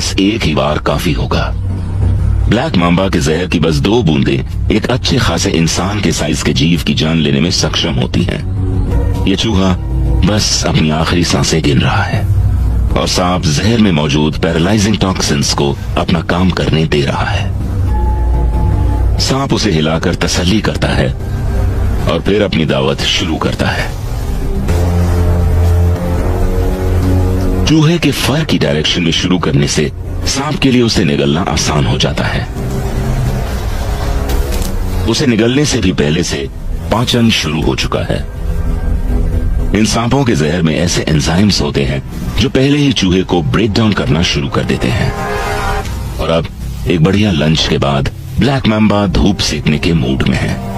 बस एक ही बार काफ़ी होगा। ब्लैक मांबा के जहर की बस दो बूंदे एक अच्छे खासे इंसान के साइज़ के जीव की जान लेने में सक्षम होती हैं। ये चूहा बस अपनी आखिरी साँसें गिन रहा है और सांप जहर में मौजूद पैरालाइजिंग टॉक्सिन्स को अपना काम करने दे रहा है। सांप उसे हिलाकर तसल्ली करता है और फिर अपनी दावत शुरू करता है। चूहे के फर की डायरेक्शन में शुरू करने से सांप के लिए उसे निगलना आसान हो जाता है। उसे निगलने से भी पहले से पाचन शुरू हो चुका है। इन सांपों के जहर में ऐसे एंजाइम्स होते हैं जो पहले ही चूहे को ब्रेक डाउन करना शुरू कर देते हैं। और अब एक बढ़िया लंच के बाद ब्लैक मैम्बा धूप सेकने के मूड में है।